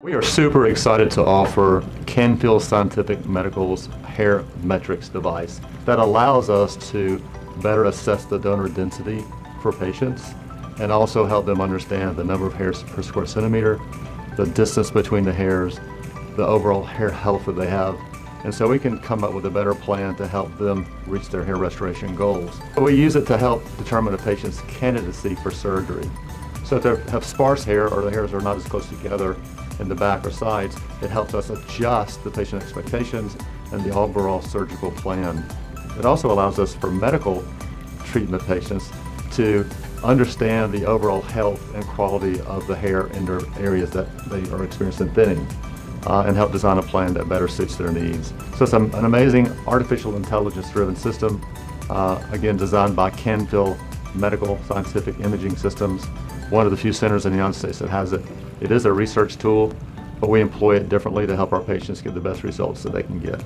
We are super excited to offer Canfield Scientific Medical's hair metrics device that allows us to better assess the donor density for patients and also help them understand the number of hairs per square centimeter, the distance between the hairs, the overall hair health that they have. And so we can come up with a better plan to help them reach their hair restoration goals. We use it to help determine a patient's candidacy for surgery. So if they have sparse hair or the hairs are not as close together in the back or sides, it helps us adjust the patient expectations and the overall surgical plan. It also allows us for medical treatment patients to understand the overall health and quality of the hair in their areas that they are experiencing thinning uh, and help design a plan that better suits their needs. So it's an, amazing artificial intelligence driven system, uh, again designed by Canfield Medical Scientific Imaging Systems, one of the few centers in the United States that has it. It is a research tool, but we employ it differently to help our patients get the best results that they can get.